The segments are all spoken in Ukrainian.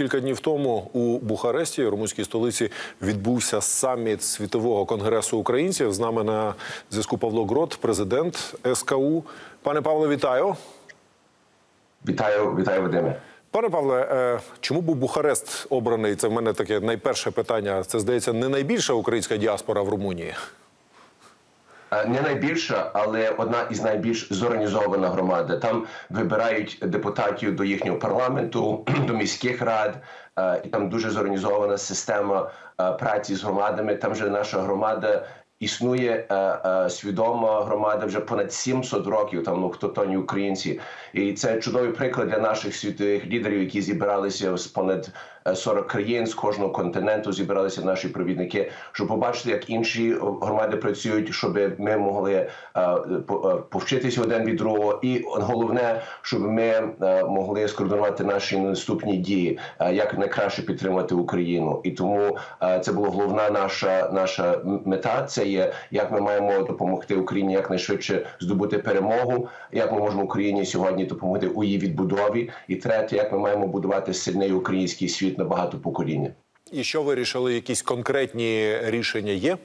Кілька днів тому у Бухаресті, румунській столиці, відбувся саміт світового конгресу українців. З нами на зв'язку Павло Грот, президент СКУ. Пане Павло, вітаю. Вітаю, вітаю, Вадиме. Пане Павле, е, чому був Бухарест обраний? Це в мене таке найперше питання. Це здається не найбільша українська діаспора в Румунії. Е, Не найбільша, але одна із найбільш зорганізована громада. Там вибирають депутатів до їхнього парламенту, до міських рад, е, і там дуже зорганізована система е, праці з громадами. Там же наша громада. Існує свідома громада вже понад 700 років. Там ну автохтонні українці, і це чудовий приклад для наших світових лідерів, які зібралися з понад 40 країн з кожного континенту. Зібралися наші провідники, щоб побачити, як інші громади працюють, щоб ми могли е, е, повчитися один від другого. І головне, щоб ми е, могли скоординувати наші наступні дії, е, як найкраще підтримати Україну. І тому е, це була головна наша наша мета. Це є як ми маємо допомогти Україні якнайшвидше здобути перемогу, як ми можемо Україні сьогодні допомогти у її відбудові. І третє, як ми маємо будувати сильний український світ на багато покоління. І що вирішили? Якісь конкретні рішення є?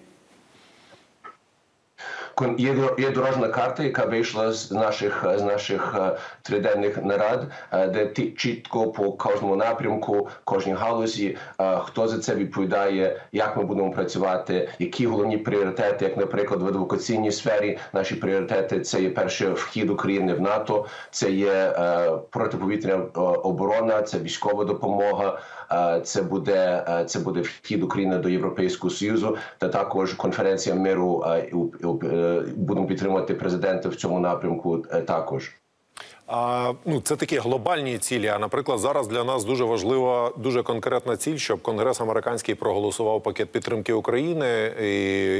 Є, дорожна карта, яка вийшла з наших з наших е, триденних нарад, е, де чітко по кожному напрямку, кожній галузі, е, хто за це відповідає, як ми будемо працювати, які головні пріоритети, як, наприклад, в адвокаційній сфері, наші пріоритети це є перше вхід України в НАТО, це є протиповітряна оборона, це військова допомога. Це буде це буде вхід України до Європейського союзу, та також конференція миру. Будемо підтримувати президента в цьому напрямку. е, Також А ну це такі глобальні цілі. А наприклад, зараз для нас дуже важлива, дуже конкретна ціль, щоб Конгрес американський проголосував пакет підтримки України і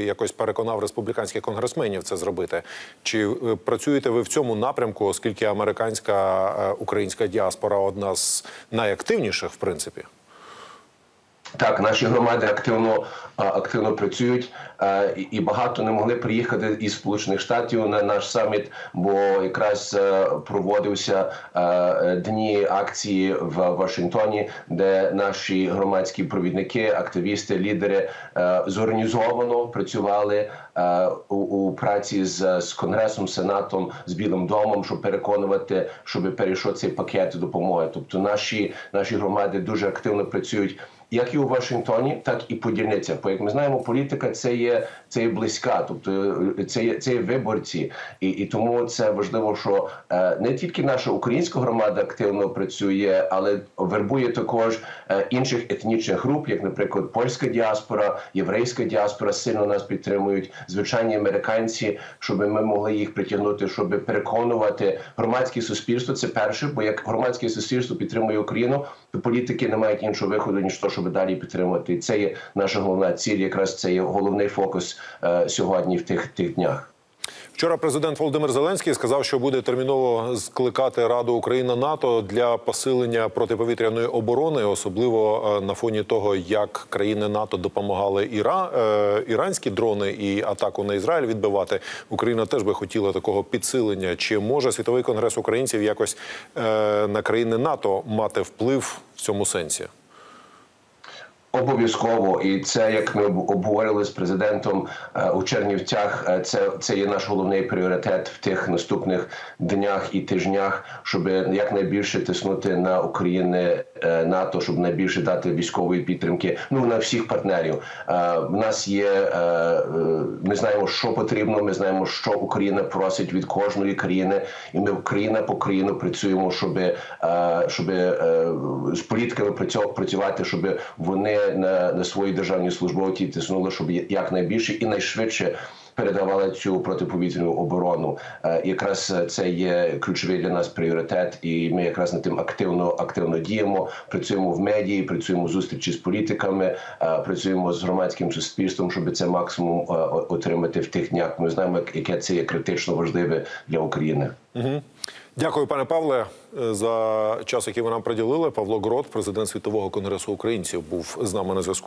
якось переконав республіканських конгресменів це зробити. Чи е, працюєте ви в цьому напрямку, оскільки американська е, українська діаспора одна з найактивніших, в принципі? Так, наші громади активно активно працюють, і- багато не могли приїхати із Сполучених Штатів на наш саміт, бо якраз е, проводився е, дні акції в Вашингтоні, де наші громадські провідники, активісти, лідери е, зорганізовано працювали у, праці з конгресом, сенатом, з Білим домом, щоб переконувати, щоб перейшов цей пакет допомоги. Тобто наші наші громади дуже активно працюють. Як і у Вашингтоні, так і по дільницях. Бо як ми знаємо, політика це є це є близька, тобто е, це є це є виборці, і, і тому це важливо, що е, не тільки наша українська громада активно працює, але вербує також е, інших етнічних груп, як, наприклад, польська діаспора, єврейська діаспора сильно нас підтримують. Звичайні американці, щоб ми могли їх притягнути, щоб переконувати громадське суспільство. Це перше, бо як громадське суспільство підтримує Україну, то політики не мають іншого виходу ніж то, щоб далі підтримувати. Це є наша головна ціль. Якраз це є головний фокус е, сьогодні в тих тих днях. Вчора президент Володимир Зеленський сказав, що буде терміново скликати Раду Україна НАТО для посилення протиповітряної оборони, особливо е, на фоні того, як країни НАТО допомагали Іра, е, іранські дрони і атаку на Ізраїль відбивати. Україна теж би хотіла такого підсилення. Чи може світовий конгрес українців якось е, на країни НАТО мати вплив в цьому сенсі? Обов'язково, і це як ми обговорили з президентом е, у Чернівцях. е, Це це є наш головний пріоритет в тих наступних днях і тижнях, щоб якнайбільше тиснути на України е, НАТО, щоб найбільше дати військової підтримки. Ну на всіх партнерів. В нас є ми знаємо, що потрібно. Ми знаємо, що Україна просить від кожної країни, і ми країна по країну працюємо, щоб, щоб з політиками працю- працювати, щоб вони на, на свої державні службовці тиснули, щоб якнайбільше і найшвидше. Передавали цю протиповітряну оборону. Е, Якраз це є ключовий для нас пріоритет, і ми якраз над тим активно активно діємо. Працюємо в медії, працюємо зустрічі з політиками, е, працюємо з громадським суспільством, щоб це максимум е, отримати в тих днях. Ми знаємо, яке це є критично важливе для України. Дякую, пане Павле, е, за час, який ви нам приділили. Павло Грот, президент світового конгресу українців, був з нами на зв'язку.